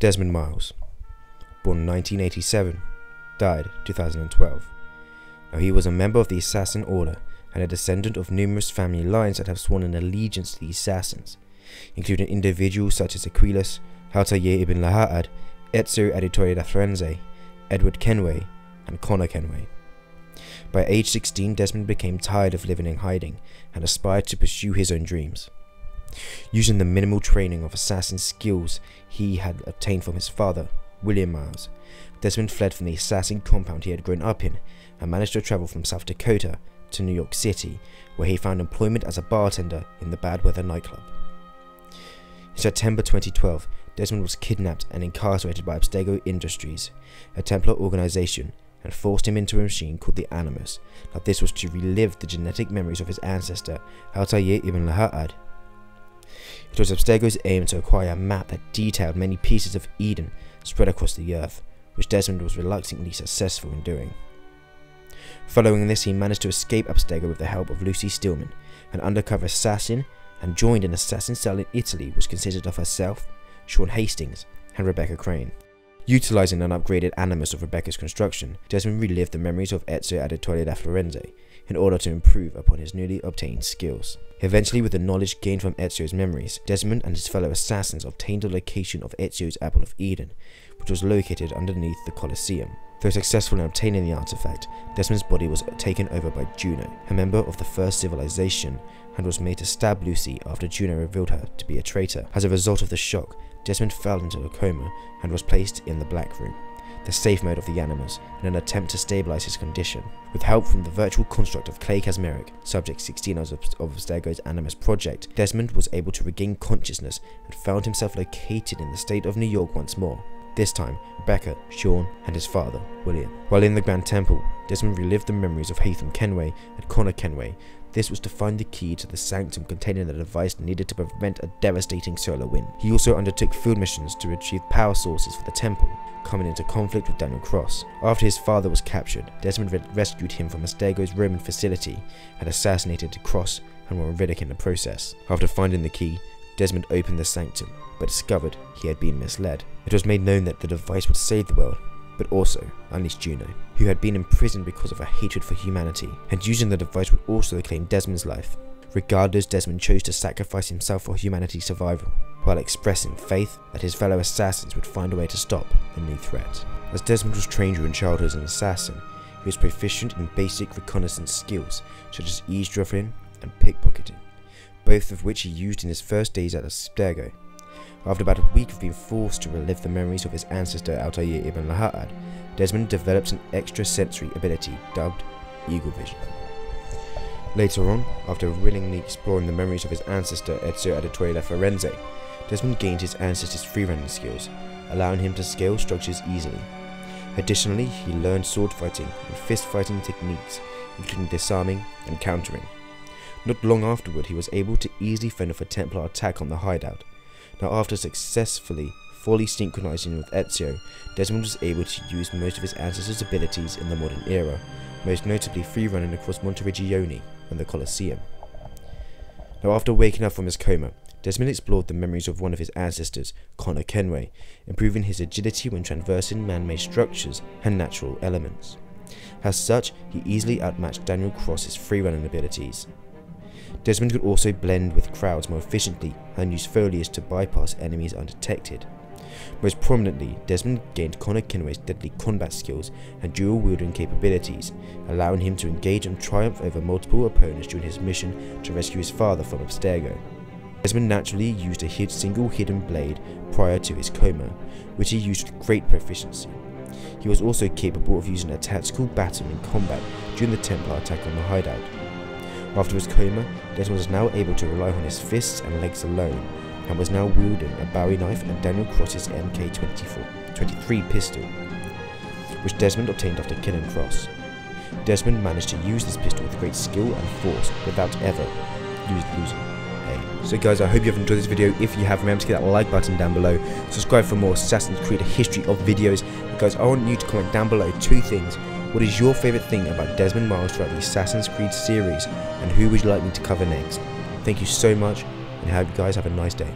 Desmond Miles, born 1987, died 2012. Now he was a member of the Assassin Order and a descendant of numerous family lines that have sworn an allegiance to the Assassins, including individuals such as Aquilus, Altair ibn Lahad, Ezio Auditore da Firenze, Edward Kenway, and Connor Kenway. By age 16, Desmond became tired of living in hiding and aspired to pursue his own dreams. Using the minimal training of assassin skills he had obtained from his father, William Miles, Desmond fled from the assassin compound he had grown up in and managed to travel from South Dakota to New York City, where he found employment as a bartender in the Bad Weather nightclub. In September 2012, Desmond was kidnapped and incarcerated by Abstergo Industries, a Templar organization, and forced him into a machine called the Animus. Now this was to relive the genetic memories of his ancestor, Altair ibn Lahad. It was Abstergo's aim to acquire a map that detailed many pieces of Eden spread across the earth, which Desmond was reluctantly successful in doing. Following this, he managed to escape Abstergo with the help of Lucy Stillman, an undercover assassin, and joined an assassin cell in Italy which consisted of herself, Sean Hastings, and Rebecca Crane. Utilizing an upgraded animus of Rebecca's construction, Desmond relived the memories of Ezio Auditore da Firenze in order to improve upon his newly obtained skills. Eventually, with the knowledge gained from Ezio's memories, Desmond and his fellow assassins obtained the location of Ezio's Apple of Eden, which was located underneath the Colosseum. Though successful in obtaining the artifact, Desmond's body was taken over by Juno, a member of the first civilization, and was made to stab Lucy after Juno revealed her to be a traitor. As a result of the shock, Desmond fell into a coma and was placed in the Black Room, the safe mode of the Animus, in an attempt to stabilize his condition. With help from the virtual construct of Clay Kaczmarek, subject 16 of Abstergo's Animus project, Desmond was able to regain consciousness and found himself located in the state of New York once more. This time, Rebecca, Sean, and his father, William. While in the Grand Temple, Desmond relived the memories of Haytham Kenway and Connor Kenway. This was to find the key to the sanctum containing the device needed to prevent a devastating solar wind. He also undertook field missions to retrieve power sources for the temple, coming into conflict with Daniel Cross. After his father was captured, Desmond rescued him from Abstergo's Roman facility and assassinated Cross and Vidic in the process. After finding the key, Desmond opened the sanctum, but discovered he had been misled. It was made known that the device would save the world, but also unleashed Juno, who had been imprisoned because of her hatred for humanity, and using the device would also claim Desmond's life. Regardless, Desmond chose to sacrifice himself for humanity's survival, while expressing faith that his fellow assassins would find a way to stop the new threat. As Desmond was trained during childhood as an assassin, he was proficient in basic reconnaissance skills such as eavesdropping and pickpocketing both of which he used in his first days at the Abstergo. After about a week of being forced to relive the memories of his ancestor Altair ibn Lahad, Desmond develops an extrasensory ability dubbed Eagle Vision. Later on, after willingly exploring the memories of his ancestor Ezio Auditore da Firenze, Desmond gained his ancestor's freerunning skills, allowing him to scale structures easily. Additionally, he learned sword fighting and fist fighting techniques, including disarming and countering. Not long afterward, he was able to easily fend off a Templar attack on the hideout. Now, after successfully fully synchronizing with Ezio, Desmond was able to use most of his ancestors' abilities in the modern era, most notably free running across Monteriggioni and the Colosseum. Now, after waking up from his coma, Desmond explored the memories of one of his ancestors, Connor Kenway, improving his agility when traversing man-made structures and natural elements. As such, he easily outmatched Daniel Cross's free-running abilities. Desmond could also blend with crowds more efficiently and use foliage to bypass enemies undetected. Most prominently, Desmond gained Connor Kenway's deadly combat skills and dual wielding capabilities, allowing him to engage and triumph over multiple opponents during his mission to rescue his father from Abstergo. Desmond naturally used a single hidden blade prior to his coma, which he used with great proficiency. He was also capable of using a tactical baton in combat during the Templar attack on the hideout. After his coma, Desmond was now able to rely on his fists and legs alone, and was now wielding a Bowie knife and Daniel Cross's MK-23 pistol, which Desmond obtained after killing Cross. Desmond managed to use this pistol with great skill and force without ever losing. So guys, I hope you have enjoyed this video. If you have, remember to hit that like button down below. Subscribe for more Assassin's Creed history of videos. And guys, I want you to comment down below two things. What is your favourite thing about Desmond Miles throughout the Assassin's Creed series, and who would you like me to cover next? Thank you so much, and hope you guys have a nice day.